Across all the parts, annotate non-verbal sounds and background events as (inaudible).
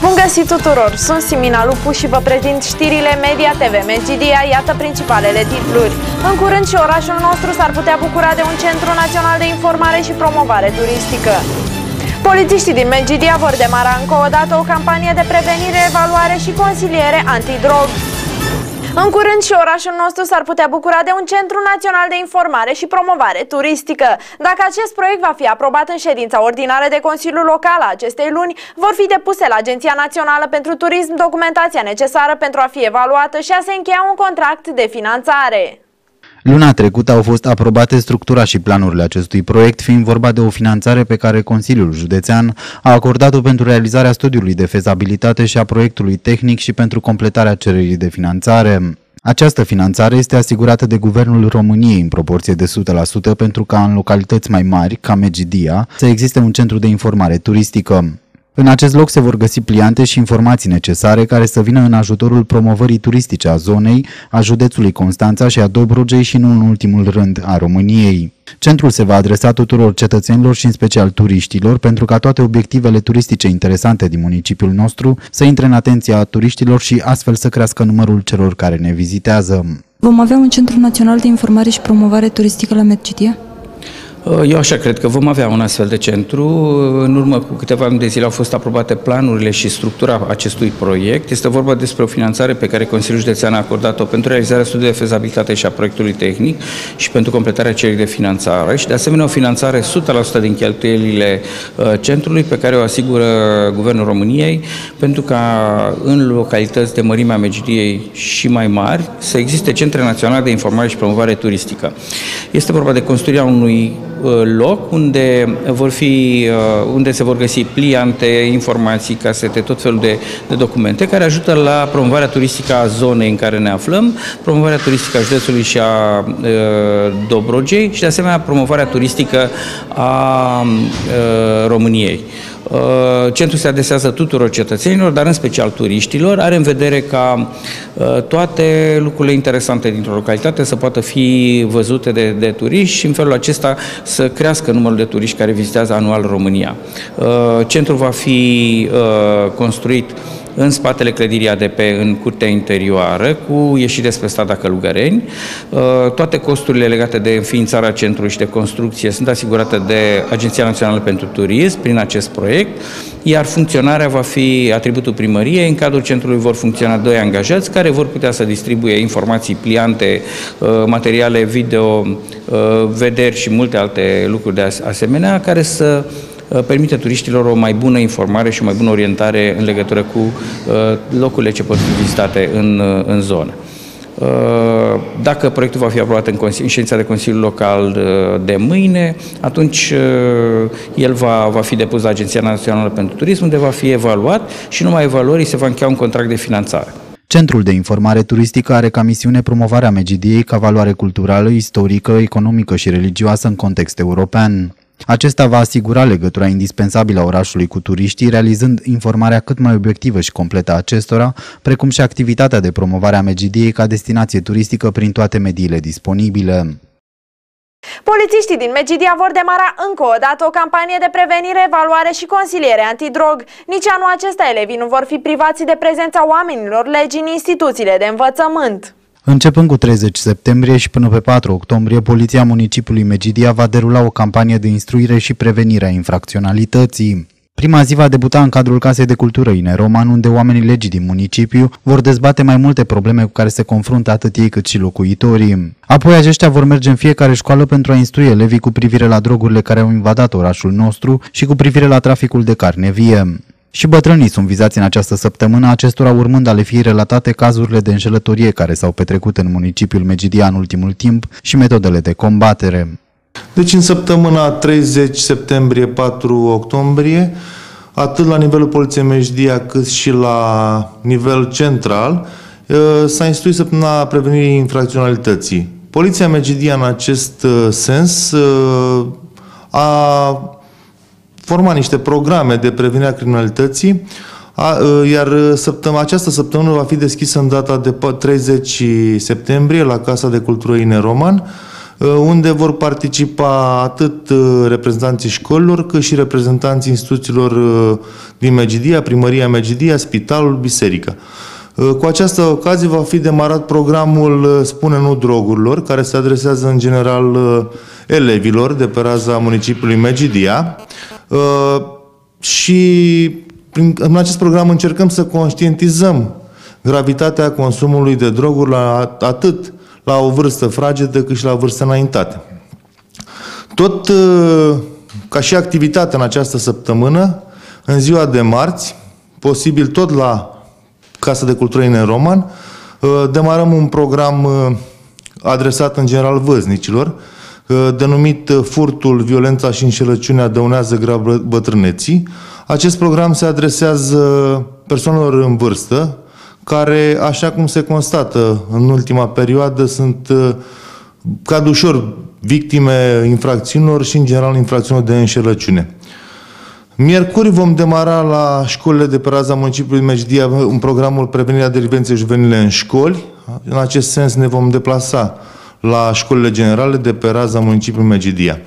Bun găsit tuturor! Sunt Simina Lupu și vă prezint știrile Media TV Megidia, iată principalele titluri. În curând și orașul nostru s-ar putea bucura de un centru național de informare și promovare turistică. Polițiștii din Megidia vor demara încă o dată o campanie de prevenire, evaluare și consiliere antidrog. În curând și orașul nostru s-ar putea bucura de un centru național de informare și promovare turistică. Dacă acest proiect va fi aprobat în ședința ordinară de Consiliul Local a acestei luni, vor fi depuse la Agenția Națională pentru Turism documentația necesară pentru a fi evaluată și a se încheia un contract de finanțare. Luna trecută au fost aprobate structura și planurile acestui proiect, fiind vorba de o finanțare pe care Consiliul Județean a acordat-o pentru realizarea studiului de fezabilitate și a proiectului tehnic și pentru completarea cererii de finanțare. Această finanțare este asigurată de Guvernul României în proporție de 100% pentru ca în localități mai mari, ca Megidia, să existe un centru de informare turistică. În acest loc se vor găsi pliante și informații necesare care să vină în ajutorul promovării turistice a zonei, a județului Constanța și a Dobrogei și nu în ultimul rând a României. Centrul se va adresa tuturor cetățenilor și în special turiștilor pentru ca toate obiectivele turistice interesante din municipiul nostru să intre în atenția turiștilor și astfel să crească numărul celor care ne vizitează. Vom avea un centru național de informare și promovare turistică la Medgidia? Uh, eu așa cred că vom avea un astfel de centru. În urmă cu câteva luni de zile au fost aprobate planurile și structura acestui proiect. Este vorba despre o finanțare pe care Consiliul Județean a acordat-o pentru realizarea studiului de fezabilitate și a proiectului tehnic și pentru completarea cererii de finanțare și de asemenea o finanțare 100% din cheltuielile uh, centrului pe care o asigură Guvernul României pentru ca în localități de mărimea Megidiei și mai mari să existe centre naționale de informare și promovare turistică. Este vorba de construirea unui Uh, loc unde, vor fi, uh, unde se vor găsi pliante, informații, casete, tot felul de, de documente care ajută la promovarea turistică a zonei în care ne aflăm, promovarea turistică a județului și a uh, Dobrogei și de asemenea promovarea turistică a României. Uh, centrul se adesează tuturor cetățenilor, dar în special turiștilor. Are în vedere ca uh, toate lucrurile interesante dintr-o localitate să poată fi văzute de, de turiști și în felul acesta să crească numărul de turiști care vizitează anual România. Uh, centrul va fi construit în spatele clădirii ADP, în curtea interioară, cu ieșire spre strada Călugăreni. Uh, toate costurile legate de înființarea centrului și de construcție sunt asigurate de Agenția Națională pentru Turism prin acest proiect, iar funcționarea va fi atributul primăriei. În cadrul centrului vor funcționa doi angajați care vor putea să distribuie informații, pliante, uh, materiale video, uh, vederi și multe alte lucruri de asemenea, care să Uh, permite turiștilor o mai bună informare și o mai bună orientare în legătură cu uh, locurile ce pot fi vizitate în, uh, în zonă. Dacă proiectul va fi aprobat în, în ședința de Consiliu Local de mâine, atunci el va, va fi depus la Agenția Națională pentru Turism, unde va fi evaluat și numai evaluării se va încheia un contract de finanțare. Centrul de informare turistică are ca misiune promovarea Megidiei ca valoare culturală, istorică, economică și religioasă în context european. Acesta va asigura legătura indispensabilă a orașului cu turiștii, realizând informarea cât mai obiectivă și completă a acestora, precum și activitatea de promovare a Megidiei ca destinație turistică prin toate mediile disponibile. Polițiștii din Megidia vor demara încă o dată o campanie de prevenire, evaluare și consiliere antidrog. Nici anul acesta elevii nu vor fi privați de prezența oamenilor legii în instituțiile de învățământ. Începând cu 30 septembrie și până pe 4 octombrie, Poliția Municipiului Megidia va derula o campanie de instruire și prevenire a infracționalității. Prima zi va debuta în cadrul Casei de Cultură Ineroman, unde oamenii legii din municipiu vor dezbate mai multe probleme cu care se confruntă atât ei cât și locuitorii. Apoi aceștia vor merge în fiecare școală pentru a instrui elevii cu privire la drogurile care au invadat orașul nostru și cu privire la traficul de carne vie. Și bătrânii sunt vizați în această săptămână, acestora urmând a le fi relatate cazurile de înșelătorie care s-au petrecut în municipiul Megidia în ultimul timp și metodele de combatere. Deci în săptămâna 30 septembrie-4 octombrie, atât la nivelul Poliției Megidia cât și la nivel central, ă, s-a instruit săptămâna prevenirii infracționalității. Poliția Megidia în acest ă, sens ă, a forma niște programe de prevenire a criminalității, a, iar săptămâna, această săptămână va fi deschisă în data de 30 septembrie la Casa de Cultură Ine Roman, unde vor participa atât reprezentanții școlilor, cât și reprezentanții instituțiilor din Megidia, Primăria Megidia, Spitalul, Biserica. Cu această ocazie va fi demarat programul Spune nu drogurilor, care se adresează în general elevilor de pe raza municipiului Megidia și în acest program încercăm să conștientizăm gravitatea consumului de droguri la, atât la o vârstă fragedă cât și la o vârstă înaintată. Tot ca și activitate în această săptămână, în ziua de marți, posibil tot la Casa de Cultură în Roman, demarăm un program adresat în general văznicilor, denumit Furtul, violența și înșelăciunea dăunează grav bătrâneții. Acest program se adresează persoanelor în vârstă, care, așa cum se constată în ultima perioadă, sunt cad ușor victime infracțiunilor și, în general, infracțiunilor de înșelăciune. Miercuri vom demara la școlile de pe raza municipiului Mejdia un programul Prevenirea delivenței juvenile în școli. În acest sens ne vom deplasa la școlile generale de pe raza municipiului Megidia.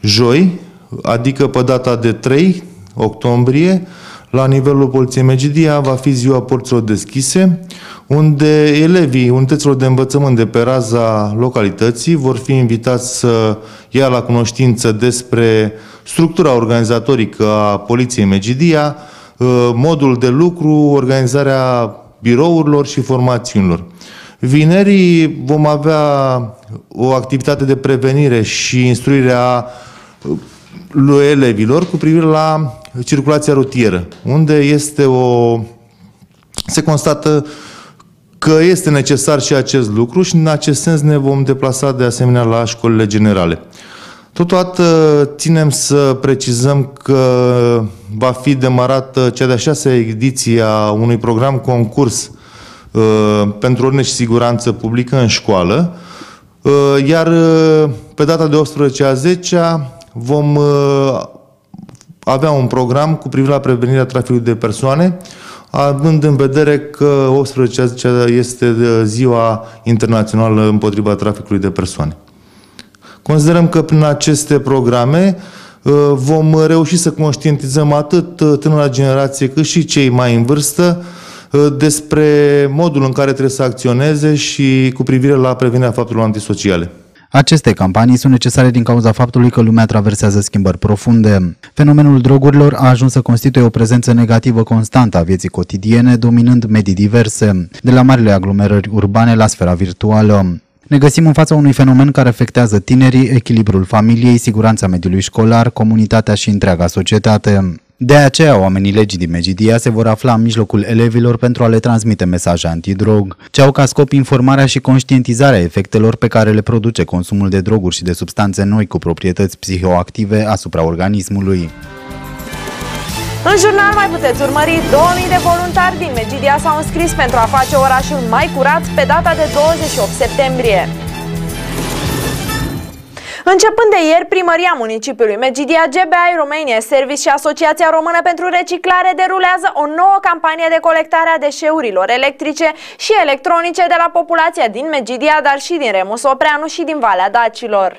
Joi, adică pe data de 3 octombrie, la nivelul Poliției Megidia va fi ziua porților deschise, unde elevii unităților de învățământ de pe raza localității vor fi invitați să ia la cunoștință despre structura organizatorică a Poliției Megidia, uh, modul de lucru, organizarea birourilor și formațiunilor. Vinerii vom avea o activitate de prevenire și instruire a lui elevilor cu privire la circulația rutieră, unde este o... se constată că este necesar și acest lucru și în acest sens ne vom deplasa de asemenea la școlile generale. Totodată ținem să precizăm că va fi demarată cea de-a șasea ediție a unui program concurs uh, pentru ordine și siguranță publică în școală, uh, iar uh, pe data de 18 a 10 vom avea un program cu privire la prevenirea traficului de persoane, având în vedere că 18 a 10 este ziua internațională împotriva traficului de persoane. Considerăm că prin aceste programe uh, vom reuși să conștientizăm atât uh, tânăra generație cât și cei mai în vârstă uh, despre modul în care trebuie să acționeze și cu privire la prevenirea faptelor antisociale. Aceste campanii sunt necesare din cauza faptului că lumea traversează schimbări profunde. Fenomenul drogurilor a ajuns să constituie o prezență negativă constantă a vieții cotidiene, dominând medii diverse, de la marile aglomerări urbane la sfera virtuală. Ne găsim în fața unui fenomen care afectează tinerii, echilibrul familiei, siguranța mediului școlar, comunitatea și întreaga societate. De aceea, oamenii legii din Megidia se vor afla în mijlocul elevilor pentru a le transmite mesaje antidrog, ce au ca scop informarea și conștientizarea efectelor pe care le produce consumul de droguri și de substanțe noi cu proprietăți psihoactive asupra organismului. În jurnal mai puteți urmări 2000 de voluntari din Megidia s-au înscris pentru a face orașul mai curat pe data de 28 septembrie. Începând de ieri, primăria municipiului Megidia, GBI Romania Service și Asociația Română pentru Reciclare derulează o nouă campanie de colectare a deșeurilor electrice și electronice de la populația din Megidia, dar și din Remus Opreanu și din Valea Dacilor.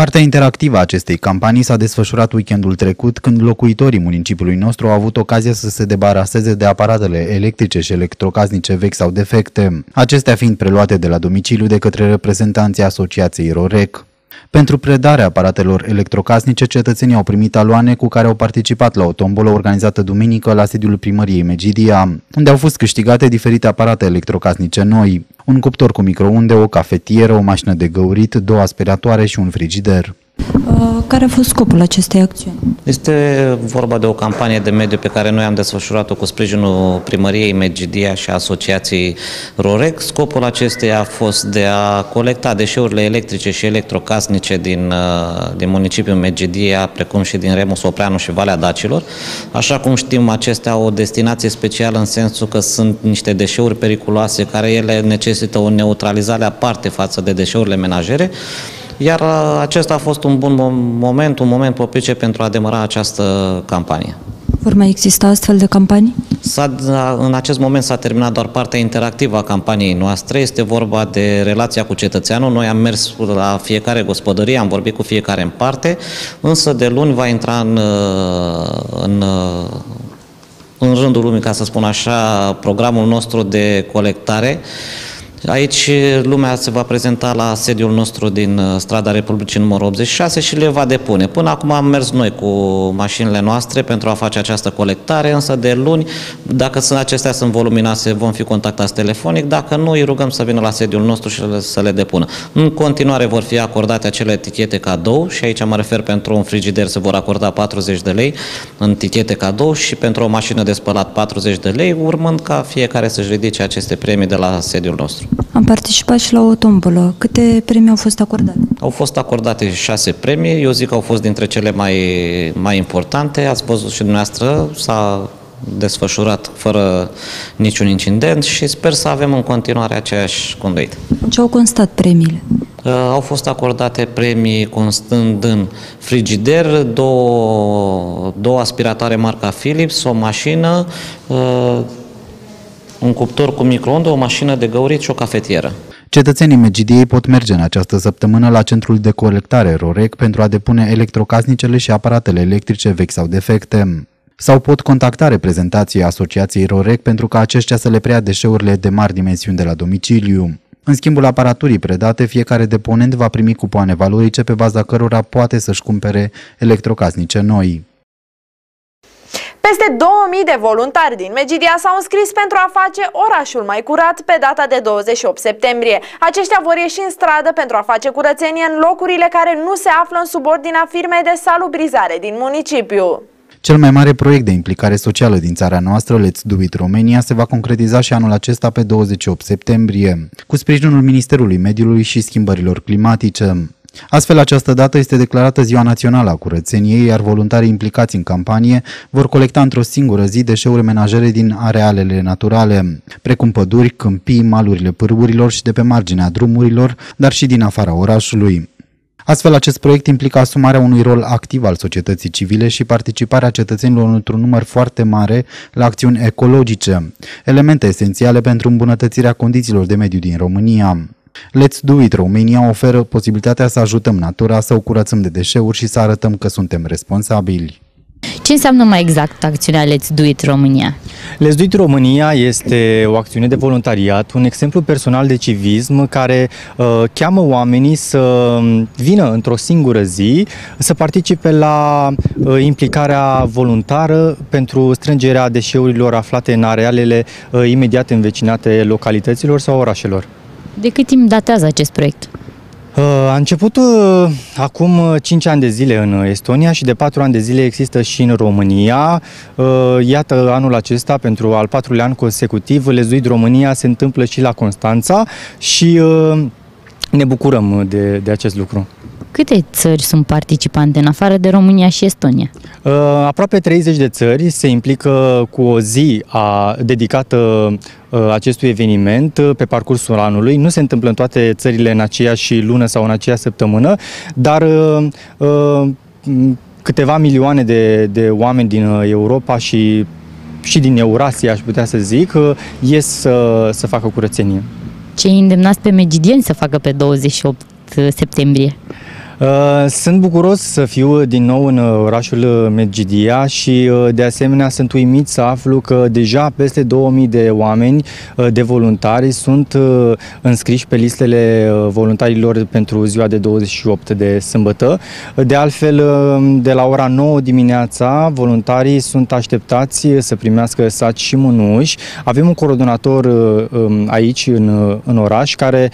Partea interactivă a acestei campanii s-a desfășurat weekendul trecut, când locuitorii municipiului nostru au avut ocazia să se debaraseze de aparatele electrice și electrocasnice vechi sau defecte, acestea fiind preluate de la domiciliu de către reprezentanții Asociației ROREC. Pentru predarea aparatelor electrocasnice, cetățenii au primit aloane cu care au participat la o tombolă organizată duminică la sediul primăriei Megidia, unde au fost câștigate diferite aparate electrocasnice noi, un cuptor cu microunde, o cafetieră, o mașină de găurit, două aspiratoare și un frigider. Uh, care a fost scopul acestei acțiuni? Este vorba de o campanie de mediu pe care noi am desfășurat-o cu sprijinul primăriei Megidia și asociației ROREC. Scopul acesteia a fost de a colecta deșeurile electrice și electrocasnice din, uh, din municipiul Megidia, precum și din Remus Opreanu și Valea Dacilor. Așa cum știm, acestea au o destinație specială în sensul că sunt niște deșeuri periculoase care ele necesită o neutralizare aparte față de deșeurile menajere. Iar uh, acesta a fost un bun moment, un moment propice pentru a demara această campanie. Vor mai exista astfel de campanii? S-a, în acest moment s-a terminat doar partea interactivă a campaniei noastre. Este vorba de relația cu cetățeanul. Noi am mers la fiecare gospodărie, am vorbit cu fiecare în parte, însă de luni va intra în, în, în rândul lumii, ca să spun așa, programul nostru de colectare Aici lumea se va prezenta la sediul nostru din uh, strada Republicii numărul 86 și le va depune. Până acum am mers noi cu mașinile noastre pentru a face această colectare, însă de luni, dacă sunt acestea sunt voluminoase, vom fi contactați telefonic, dacă nu, îi rugăm să vină la sediul nostru și să le depună. În continuare vor fi acordate acele etichete cadou și aici mă refer pentru un frigider se vor acorda 40 de lei în etichete cadou și pentru o mașină de spălat 40 de lei, urmând ca fiecare să-și ridice aceste premii de la sediul nostru. Am participat și la o tombolă. Câte premii au fost acordate? Au fost acordate șase premii. Eu zic că au fost dintre cele mai, mai importante. Ați văzut și dumneavoastră, s-a desfășurat fără niciun incident și sper să avem în continuare aceeași conduită. Ce au constat premiile? Uh, au fost acordate premii constând în frigider, două, două aspiratoare marca Philips, o mașină, uh, un cuptor cu microonde, o mașină de găurit și o cafetieră. Cetățenii Megidiei pot merge în această săptămână la centrul de colectare ROREC pentru a depune electrocasnicele și aparatele electrice vechi sau defecte. Sau pot contacta reprezentații Asociației ROREC pentru ca aceștia să le preia deșeurile de mari dimensiuni de la domiciliu. În schimbul aparaturii predate, fiecare deponent va primi cupoane valorice pe baza cărora poate să-și cumpere electrocasnice noi. Peste 2000 de voluntari din Megidia s-au înscris pentru a face orașul mai curat pe data de 28 septembrie. Aceștia vor ieși în stradă pentru a face curățenie în locurile care nu se află în subordinea firmei de salubrizare din municipiu. Cel mai mare proiect de implicare socială din țara noastră, Let's Do It Romania, se va concretiza și anul acesta pe 28 septembrie, cu sprijinul Ministerului Mediului și Schimbărilor Climatice. Astfel, această dată este declarată Ziua Națională a Curățeniei, iar voluntarii implicați în campanie vor colecta într-o singură zi deșeuri menajere din arealele naturale, precum păduri, câmpii, malurile pârburilor și de pe marginea drumurilor, dar și din afara orașului. Astfel, acest proiect implică asumarea unui rol activ al societății civile și participarea cetățenilor într-un număr foarte mare la acțiuni ecologice, elemente esențiale pentru îmbunătățirea condițiilor de mediu din România. Let's Do It Romania oferă posibilitatea să ajutăm natura, să o curățăm de deșeuri și să arătăm că suntem responsabili. Ce înseamnă mai exact acțiunea Let's Do It România? Let's Do It România este o acțiune de voluntariat, un exemplu personal de civism care uh, cheamă oamenii să vină într-o singură zi să participe la uh, implicarea voluntară pentru strângerea deșeurilor aflate în arealele uh, imediat învecinate localităților sau orașelor. De cât timp datează acest proiect? Uh, a început uh, acum 5 ani de zile în Estonia și de 4 ani de zile există și în România. Uh, iată, anul acesta, pentru al patrulea an consecutiv, Lezuit România se întâmplă și la Constanța și ne bucurăm de, de acest lucru. Câte țări sunt participante în afară de România și Estonia? Uh, aproape 30 de țări se implică cu o zi a, dedicată uh, acestui eveniment uh, pe parcursul anului. Nu se întâmplă în toate țările în aceeași lună sau în aceeași săptămână, dar câteva milioane de, de oameni din Europa și, și din Eurasia, aș putea să zic, ies să, să facă curățenie. Ce îndemnați pe megidieni să facă pe 28 septembrie? Uh, sunt bucuros să fiu din nou în uh, orașul uh, Medgidia și de asemenea sunt uimit să aflu că deja peste 2000 de oameni de voluntari sunt înscriși pe listele voluntarilor pentru ziua de 28 de sâmbătă. De altfel, de la ora 9 dimineața, voluntarii sunt așteptați să primească saci și mânuși. Avem un coordonator um, aici în, în oraș care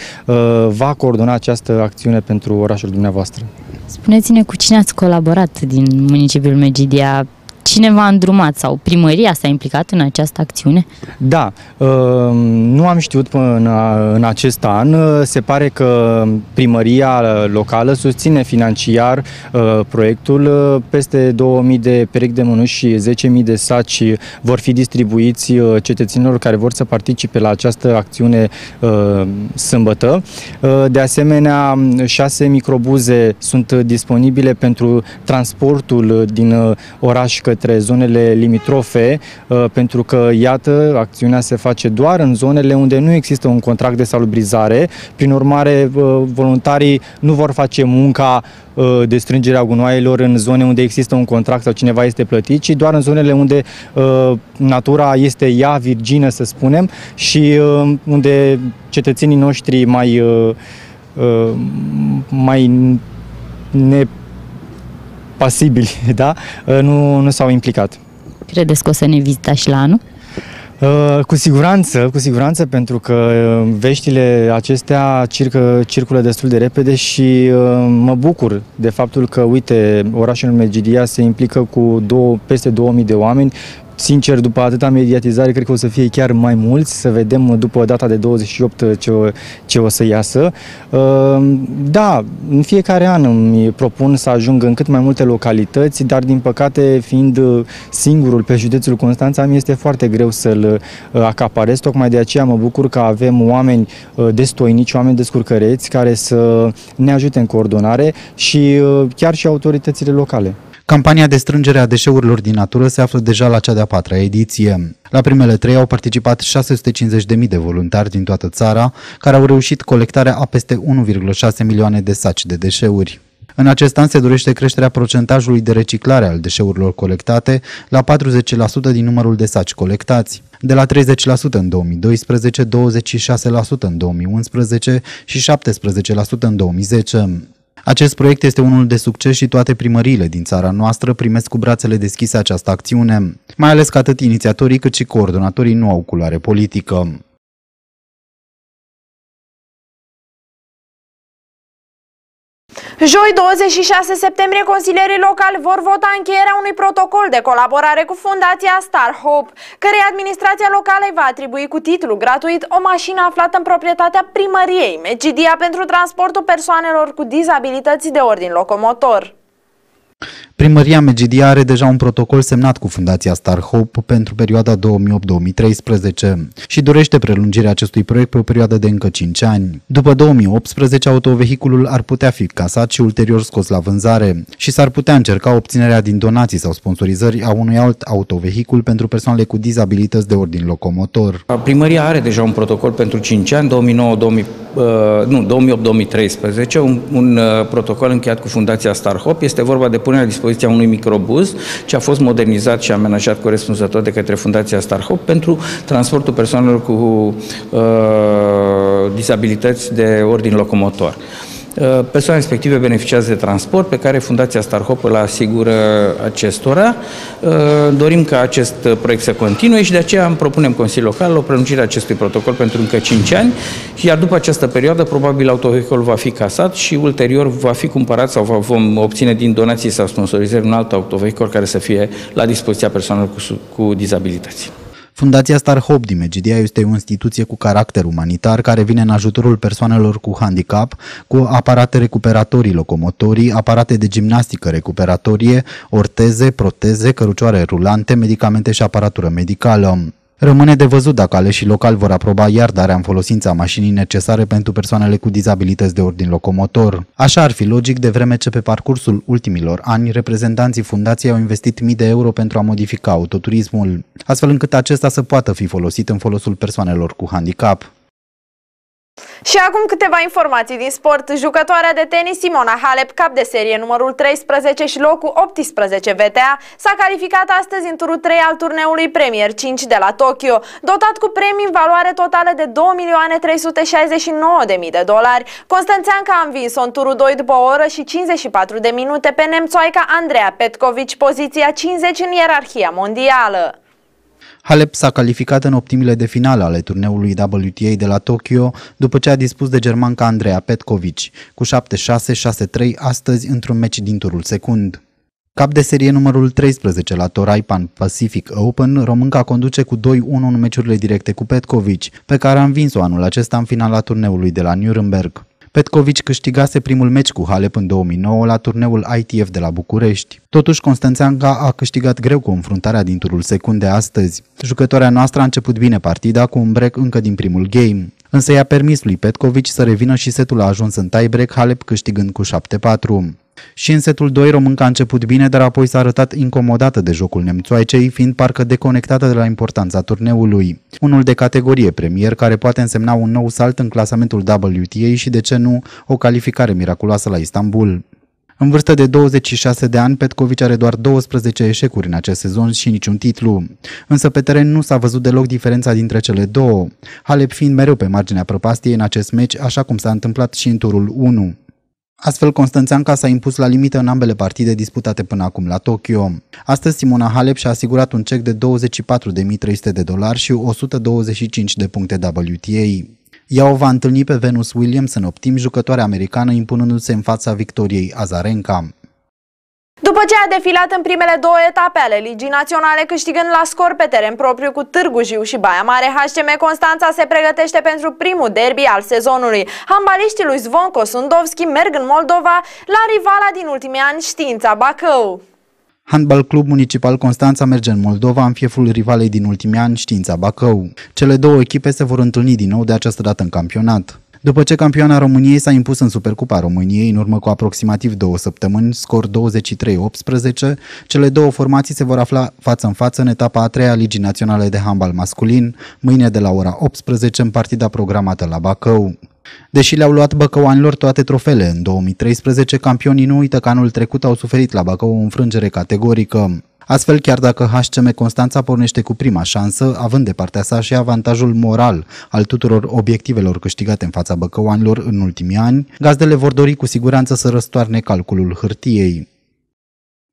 va coordona această acțiune pentru orașul dumneavoastră noastră. Spuneți-ne cu cine ați colaborat din municipiul Megidia Cine v-a îndrumat sau primăria s-a implicat în această acțiune? Da, uh, nu am știut până în acest an. Se pare că primăria locală susține financiar uh, proiectul. Peste 2000 de perechi de mânuși și 10.000 de saci vor fi distribuiți uh, cetățenilor care vor să participe la această acțiune sâmbătă. De asemenea, șase microbuze sunt disponibile pentru transportul din oraș către către zonele limitrofe, pentru că, iată, acțiunea se face doar în zonele unde nu există un contract de salubrizare. Prin urmare, voluntarii nu vor face munca de strângere a gunoaielor în zone unde există un contract sau cineva este plătit, ci doar în zonele unde natura este ea virgină, să spunem, și unde cetățenii noștri mai, mai nepasibili, (laughs) da? nu, nu s-au implicat. Credeți că o să ne vizitați și la anul? Uh, cu siguranță, cu siguranță, pentru că uh, veștile acestea circă, circulă destul de repede și uh, mă bucur de faptul că, uite, orașul Megidia se implică cu două, peste 2000 de oameni Sincer, după atâta mediatizare, cred că o să fie chiar mai mulți, să vedem după data de 28 ce o, ce o să iasă. Ehm, da, în fiecare an îmi propun să ajung în cât mai multe localități, dar din păcate, fiind singurul pe județul Constanța, mi este foarte greu să-l uh, acaparez. Tocmai de aceea mă bucur că avem oameni uh, destoinici, oameni descurcăreți, care să ne ajute în coordonare și uh, chiar și autoritățile locale. Campania de strângere a deșeurilor din natură se află deja la cea de-a patra ediție. La primele trei au participat 650.000 de voluntari din toată țara, care au reușit colectarea a peste 1,6 milioane de saci de deșeuri. În acest an se dorește creșterea procentajului de reciclare al deșeurilor colectate la 40% din numărul de saci colectați, de la 30% în 2012, 26% în 2011 și 17% în 2010. Acest proiect este unul de succes și toate primăriile din țara noastră primesc cu brațele deschise această acțiune, mai ales că atât inițiatorii cât și coordonatorii nu au culoare politică. Joi 26 septembrie, consilierii locali vor vota încheierea unui protocol de colaborare cu Fundația Star Hope, cărei administrația locală va atribui cu titlu gratuit o mașină aflată în proprietatea primăriei Megidia pentru transportul persoanelor cu dizabilități de ordin locomotor. Primăria Megidia are deja un protocol semnat cu Fundația Star Hope pentru perioada 2008-2013 și dorește prelungirea acestui proiect pe o perioadă de încă 5 ani. După 2018, autovehiculul ar putea fi casat și ulterior scos la vânzare și s-ar putea încerca obținerea din donații sau sponsorizări a unui alt autovehicul pentru persoanele cu dizabilități de ordin locomotor. Primăria are deja un protocol pentru 5 ani, 2009 2000, uh, nu, 2008-2013, un, un uh, protocol încheiat cu Fundația Star Hope. Este vorba de punerea la dispoziția unui microbuz, ce a fost modernizat și amenajat corespunzător de către Fundația Starhop pentru transportul persoanelor cu uh, disabilități de ordin locomotor. Uh, persoanele respective beneficiază de transport pe care Fundația Starhop îl asigură acestora. Uh, dorim ca acest proiect să continue și de aceea îmi propunem Consiliul Local o prelungire a acestui protocol pentru încă 5 ani, iar după această perioadă probabil autovehiculul va fi casat și ulterior va fi cumpărat sau vom obține din donații sau sponsorizări un alt autovehicul care să fie la dispoziția persoanelor cu, cu dizabilități. Fundația Star Hope din Megidia este o instituție cu caracter umanitar care vine în ajutorul persoanelor cu handicap, cu aparate recuperatorii locomotorii, aparate de gimnastică recuperatorie, orteze, proteze, cărucioare rulante, medicamente și aparatură medicală. Rămâne de văzut dacă aleșii locali vor aproba iar darea în folosință a mașinii necesare pentru persoanele cu dizabilități de ordin locomotor. Așa ar fi logic de vreme ce pe parcursul ultimilor ani reprezentanții fundației au investit mii de euro pentru a modifica autoturismul, astfel încât acesta să poată fi folosit în folosul persoanelor cu handicap. Și acum câteva informații din sport. Jucătoarea de tenis Simona Halep, cap de serie numărul 13 și locul 18 VTA, s-a calificat astăzi în turul 3 al turneului Premier 5 de la Tokyo, dotat cu premii în valoare totală de 2.369.000 de dolari. Constanțeanca a învins-o în turul 2 după o oră și 54 de minute pe nemțoaica Andreea Petkovici, poziția 50 în ierarhia mondială. Halep s-a calificat în optimile de finală ale turneului WTA de la Tokyo după ce a dispus de germanca Andreea Petkovici cu 7-6, 6-3 astăzi într-un meci din turul secund. Cap de serie numărul 13 la Toraipan Pacific Open, românca conduce cu 2-1 în meciurile directe cu Petkovici, pe care a învins-o anul acesta în finala turneului de la Nuremberg. Petkovici câștigase primul meci cu Halep în 2009 la turneul ITF de la București. Totuși, Constanțeanca a câștigat greu confruntarea din turul secund de astăzi. Jucătoarea noastră a început bine partida cu un break încă din primul game. Însă i-a permis lui Petkovici să revină și setul a ajuns în tiebreak, Halep câștigând cu 7-4. Și în setul 2 românca a început bine, dar apoi s-a arătat incomodată de jocul nemțoaicei, fiind parcă deconectată de la importanța turneului. Unul de categorie premier care poate însemna un nou salt în clasamentul WTA și de ce nu o calificare miraculoasă la Istanbul. În vârstă de 26 de ani, Petkovic are doar 12 eșecuri în acest sezon și niciun titlu. Însă pe teren nu s-a văzut deloc diferența dintre cele două, Halep fiind mereu pe marginea prăpastiei în acest meci, așa cum s-a întâmplat și în turul 1. Astfel, Constanțeanca s-a impus la limită în ambele partide disputate până acum la Tokyo. Astăzi, Simona Halep și-a asigurat un cec de 24.300 de dolari și 125 de puncte WTA. Ea o va întâlni pe Venus Williams în optim, jucătoare americană impunându-se în fața Victoriei Azarenka. După ce a defilat în primele două etape ale Ligii Naționale, câștigând la scor pe teren propriu cu Târgu Jiu și Baia Mare, HCM Constanța se pregătește pentru primul derby al sezonului. Hambaliștii lui Zvonko Sundovski merg în Moldova la rivala din ultimii ani Știința Bacău. Handbal Club Municipal Constanța merge în Moldova în fieful rivalei din ultimii ani, Știința Bacău. Cele două echipe se vor întâlni din nou de această dată în campionat. După ce campioana României s-a impus în Supercupa României în urmă cu aproximativ două săptămâni, scor 23-18, cele două formații se vor afla față în față în etapa a treia Ligii Naționale de Handbal Masculin, mâine de la ora 18 în partida programată la Bacău. Deși le-au luat băcăuanilor toate trofele în 2013, campionii nu uită că anul trecut au suferit la Bacău o înfrângere categorică. Astfel, chiar dacă HCM Constanța pornește cu prima șansă, având de partea sa și avantajul moral al tuturor obiectivelor câștigate în fața băcăuanilor în ultimii ani, gazdele vor dori cu siguranță să răstoarne calculul hârtiei.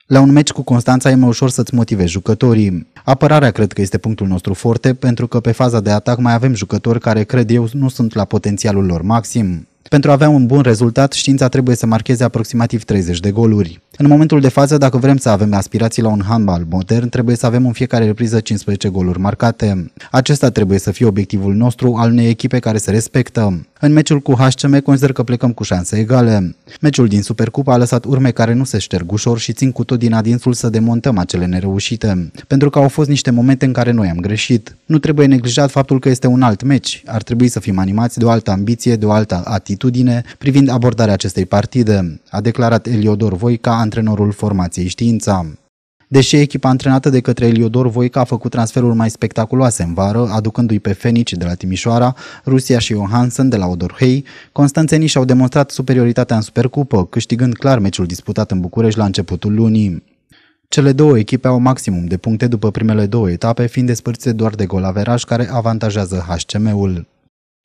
La un meci cu Constanța e mai ușor să-ți motivezi jucătorii. Apărarea cred că este punctul nostru forte, pentru că pe faza de atac mai avem jucători care, cred eu, nu sunt la potențialul lor maxim. Pentru a avea un bun rezultat, știința trebuie să marcheze aproximativ 30 de goluri. În momentul de față, dacă vrem să avem aspirații la un handbal modern, trebuie să avem în fiecare repriză 15 goluri marcate. Acesta trebuie să fie obiectivul nostru al unei echipe care se respectă. În meciul cu HCM consider că plecăm cu șanse egale. Meciul din Supercupa a lăsat urme care nu se șterg ușor și țin cu tot din adinsul să demontăm acele nereușite, pentru că au fost niște momente în care noi am greșit. Nu trebuie neglijat faptul că este un alt meci. Ar trebui să fim animați de o altă ambiție, de o altă atitudine privind abordarea acestei partide, a declarat Eliodor Voica, antrenorul formației Știința. Deși echipa antrenată de către Eliodor Voica a făcut transferuri mai spectaculoase în vară, aducându-i pe Fenici de la Timișoara, Rusia și Johansen de la Odorhei, constanțenii și-au demonstrat superioritatea în Supercupă, câștigând clar meciul disputat în București la începutul lunii. Cele două echipe au maximum de puncte după primele două etape, fiind despărțite doar de golaveraj care avantajează HCM-ul.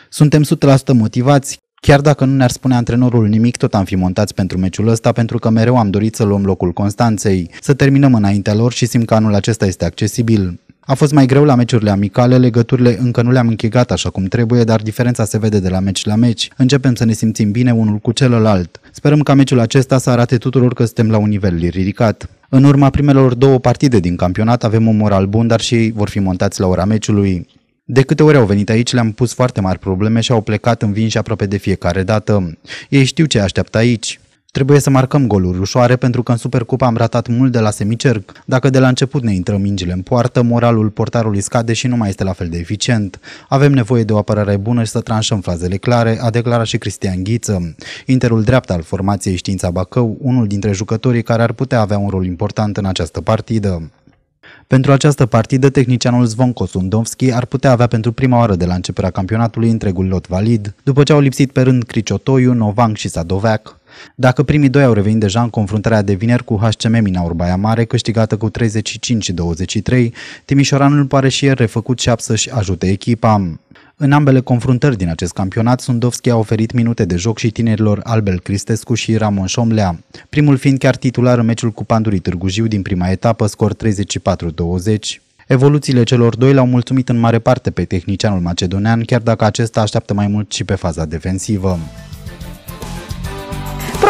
Suntem 100% motivați, Chiar dacă nu ne-ar spune antrenorul nimic, tot am fi montați pentru meciul ăsta pentru că mereu am dorit să luăm locul Constanței, să terminăm înaintea lor și simt că anul acesta este accesibil. A fost mai greu la meciurile amicale, legăturile încă nu le-am închegat așa cum trebuie, dar diferența se vede de la meci la meci. Începem să ne simțim bine unul cu celălalt. Sperăm ca meciul acesta să arate tuturor că suntem la un nivel ridicat. În urma primelor două partide din campionat avem un moral bun, dar și ei vor fi montați la ora meciului. De câte ori au venit aici, le-am pus foarte mari probleme și au plecat învinși aproape de fiecare dată. Ei știu ce așteaptă aici. Trebuie să marcăm goluri ușoare pentru că în Supercupa am ratat mult de la semicerc. Dacă de la început ne intră mingile în poartă, moralul portarului scade și nu mai este la fel de eficient. Avem nevoie de o apărare bună și să tranșăm fazele clare, a declarat și Cristian Ghiță, interul dreapta al formației Știința Bacău, unul dintre jucătorii care ar putea avea un rol important în această partidă. Pentru această partidă, tehnicianul Zvonko Sundovski ar putea avea pentru prima oară de la începerea campionatului întregul lot valid, după ce au lipsit pe rând Criciotoiu, Novanc și Sadoveac. Dacă primii doi au revenit deja în confruntarea de vineri cu HCM Minaur Baia Mare, câștigată cu 35-23, Timișoranul pare și el refăcut și să-și ajute echipa. În ambele confruntări din acest campionat, Sundovski a oferit minute de joc și tinerilor Albel Cristescu și Ramon Șomlea, primul fiind chiar titular în meciul cu Pandurii Târgu Jiu din prima etapă, scor 34-20. Evoluțiile celor doi l-au mulțumit în mare parte pe tehnicianul macedonean, chiar dacă acesta așteaptă mai mult și pe faza defensivă.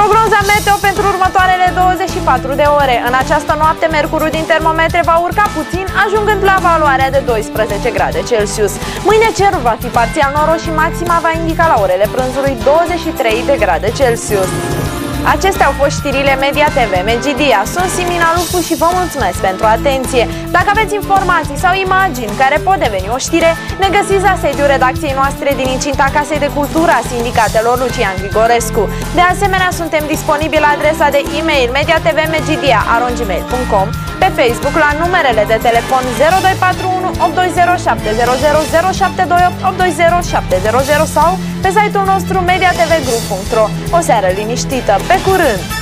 Prognoza meteo pentru următoarele 24 de ore. În această noapte, mercurul din termometre va urca puțin, ajungând la valoarea de 12 grade Celsius. Mâine cerul va fi parțial noros și maxima va indica la orele prânzului 23 de grade Celsius. Acestea au fost știrile Media TV Megidia. Sunt Simina Lupu și vă mulțumesc pentru atenție. Dacă aveți informații sau imagini care pot deveni o știre, ne găsiți la sediul redacției noastre din incinta Casei de Cultură a Sindicatelor Lucian Grigorescu. De asemenea, suntem disponibili la adresa de e-mail mediatvmegidia.com, pe Facebook la numerele de telefon 0241 820700 0728 820700 sau pe site-ul nostru mediatvgroup.ro. O seară liniștită! Pe curând!